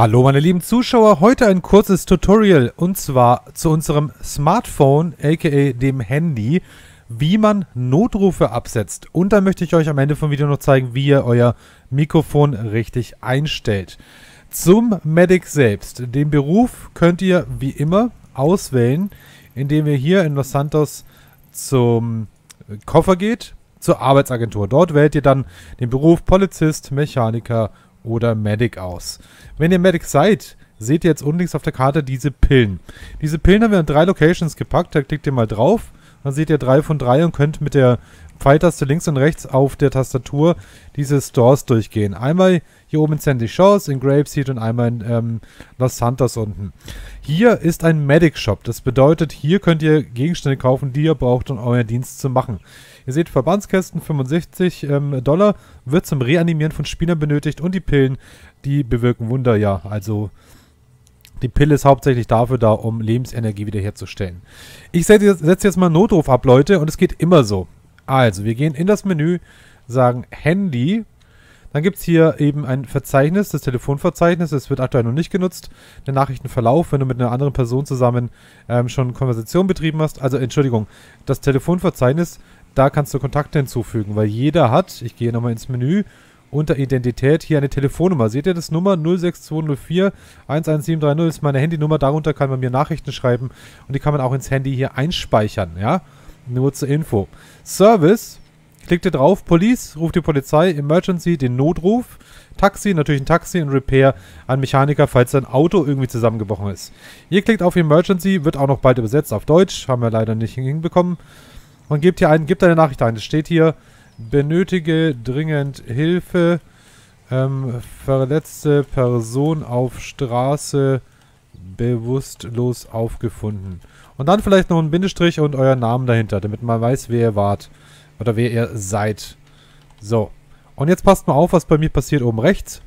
Hallo meine lieben Zuschauer, heute ein kurzes Tutorial und zwar zu unserem Smartphone, aka dem Handy, wie man Notrufe absetzt. Und dann möchte ich euch am Ende vom Video noch zeigen, wie ihr euer Mikrofon richtig einstellt. Zum Medic selbst. Den Beruf könnt ihr wie immer auswählen, indem ihr hier in Los Santos zum Koffer geht, zur Arbeitsagentur. Dort wählt ihr dann den Beruf Polizist, Mechaniker oder Medic aus. Wenn ihr Medic seid, seht ihr jetzt unten links auf der Karte diese Pillen. Diese Pillen haben wir in drei Locations gepackt. Da klickt ihr mal drauf. Dann seht ihr drei von drei und könnt mit der Pfeiltaste links und rechts auf der Tastatur diese Stores durchgehen. Einmal hier oben in Sandy Shores, in Grapeseed und einmal in ähm, Los Santos unten. Hier ist ein Medic Shop. Das bedeutet, hier könnt ihr Gegenstände kaufen, die ihr braucht, um euren Dienst zu machen. Ihr seht Verbandskästen, 65 ähm, Dollar, wird zum Reanimieren von Spielern benötigt und die Pillen, die bewirken Wunder, ja. Also die Pille ist hauptsächlich dafür da, um Lebensenergie wiederherzustellen. Ich setze setz jetzt mal einen Notruf ab, Leute, und es geht immer so. Also, wir gehen in das Menü, sagen Handy. Dann gibt es hier eben ein Verzeichnis, das Telefonverzeichnis. Das wird aktuell noch nicht genutzt. Der Nachrichtenverlauf, wenn du mit einer anderen Person zusammen ähm, schon Konversation betrieben hast. Also, Entschuldigung, das Telefonverzeichnis, da kannst du Kontakte hinzufügen, weil jeder hat, ich gehe nochmal ins Menü, unter Identität hier eine Telefonnummer. Seht ihr das Nummer 06204 11730 ist meine Handynummer. Darunter kann man mir Nachrichten schreiben und die kann man auch ins Handy hier einspeichern, ja? Nur zur Info. Service, klickt ihr drauf, Police, ruft die Polizei, Emergency, den Notruf, Taxi, natürlich ein Taxi und Repair, ein Mechaniker, falls sein Auto irgendwie zusammengebrochen ist. Ihr klickt auf Emergency, wird auch noch bald übersetzt auf Deutsch, haben wir leider nicht hinbekommen. Und gebt hier einen, gebt eine Nachricht ein. Es steht hier, benötige dringend Hilfe, ähm, verletzte Person auf Straße bewusstlos aufgefunden. Und dann vielleicht noch ein Bindestrich und euer Namen dahinter, damit man weiß, wer ihr wart. Oder wer ihr seid. So. Und jetzt passt mal auf, was bei mir passiert oben rechts.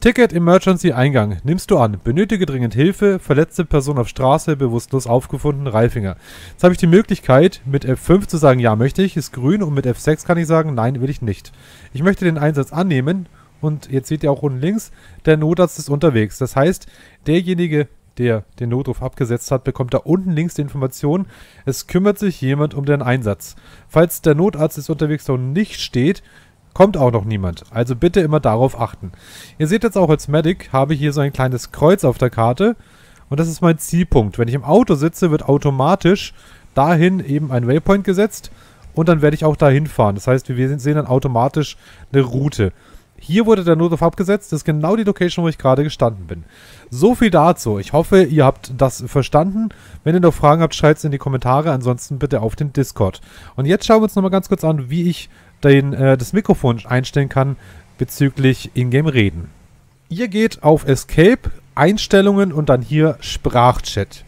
Ticket Emergency Eingang. Nimmst du an. Benötige dringend Hilfe. Verletzte Person auf Straße, bewusstlos aufgefunden, Reifinger. Jetzt habe ich die Möglichkeit, mit F5 zu sagen, ja, möchte ich, ist grün. Und mit F6 kann ich sagen, nein, will ich nicht. Ich möchte den Einsatz annehmen. Und jetzt seht ihr auch unten links, der Notarzt ist unterwegs. Das heißt, derjenige, der den Notruf abgesetzt hat, bekommt da unten links die Information, es kümmert sich jemand um den Einsatz. Falls der Notarzt ist unterwegs noch nicht steht, kommt auch noch niemand. Also bitte immer darauf achten. Ihr seht jetzt auch als Medic, habe ich hier so ein kleines Kreuz auf der Karte und das ist mein Zielpunkt. Wenn ich im Auto sitze, wird automatisch dahin eben ein Waypoint gesetzt und dann werde ich auch dahin fahren. Das heißt, wir sehen dann automatisch eine Route. Hier wurde der Notruf abgesetzt. Das ist genau die Location, wo ich gerade gestanden bin. So viel dazu. Ich hoffe, ihr habt das verstanden. Wenn ihr noch Fragen habt, schreibt es in die Kommentare. Ansonsten bitte auf den Discord. Und jetzt schauen wir uns nochmal ganz kurz an, wie ich den, äh, das Mikrofon einstellen kann bezüglich Ingame Reden. Ihr geht auf Escape, Einstellungen und dann hier Sprachchat.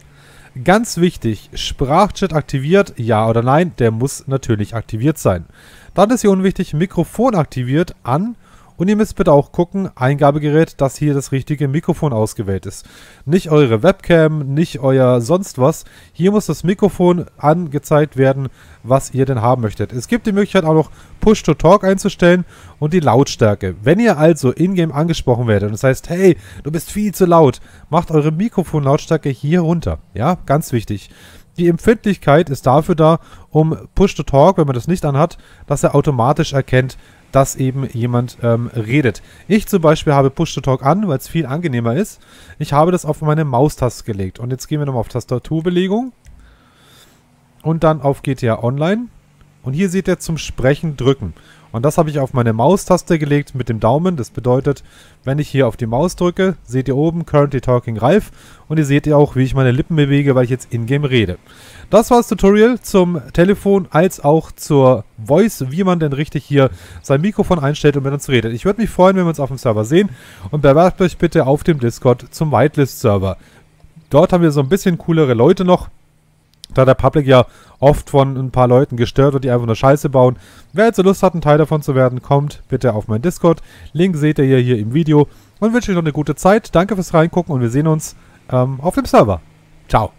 Ganz wichtig, Sprachchat aktiviert, ja oder nein, der muss natürlich aktiviert sein. Dann ist hier unwichtig, Mikrofon aktiviert, an und ihr müsst bitte auch gucken, Eingabegerät, dass hier das richtige Mikrofon ausgewählt ist. Nicht eure Webcam, nicht euer sonst was. Hier muss das Mikrofon angezeigt werden, was ihr denn haben möchtet. Es gibt die Möglichkeit auch noch Push-to-Talk einzustellen und die Lautstärke. Wenn ihr also in-game angesprochen werdet und das heißt, hey, du bist viel zu laut, macht eure Mikrofonlautstärke hier runter. Ja, ganz wichtig. Die Empfindlichkeit ist dafür da, um Push-to-Talk, wenn man das nicht anhat, dass er automatisch erkennt, dass eben jemand ähm, redet. Ich zum Beispiel habe Push-to-Talk an, weil es viel angenehmer ist. Ich habe das auf meine Maustaste gelegt. Und jetzt gehen wir nochmal auf Tastaturbelegung. Und dann auf GTA Online. Und hier seht ihr zum Sprechen drücken. Und das habe ich auf meine Maustaste gelegt mit dem Daumen. Das bedeutet, wenn ich hier auf die Maus drücke, seht ihr oben Currently Talking Ralph. Und ihr seht ihr auch, wie ich meine Lippen bewege, weil ich jetzt in-game rede. Das war das Tutorial zum Telefon als auch zur Voice, wie man denn richtig hier sein Mikrofon einstellt und mit uns redet. Ich würde mich freuen, wenn wir uns auf dem Server sehen. Und bewerbt euch bitte auf dem Discord zum Whitelist-Server. Dort haben wir so ein bisschen coolere Leute noch da der Public ja oft von ein paar Leuten gestört wird, die einfach nur Scheiße bauen. Wer jetzt Lust hat, ein Teil davon zu werden, kommt bitte auf meinen Discord. Link seht ihr hier, hier im Video. Und wünsche euch noch eine gute Zeit. Danke fürs Reingucken und wir sehen uns ähm, auf dem Server. Ciao.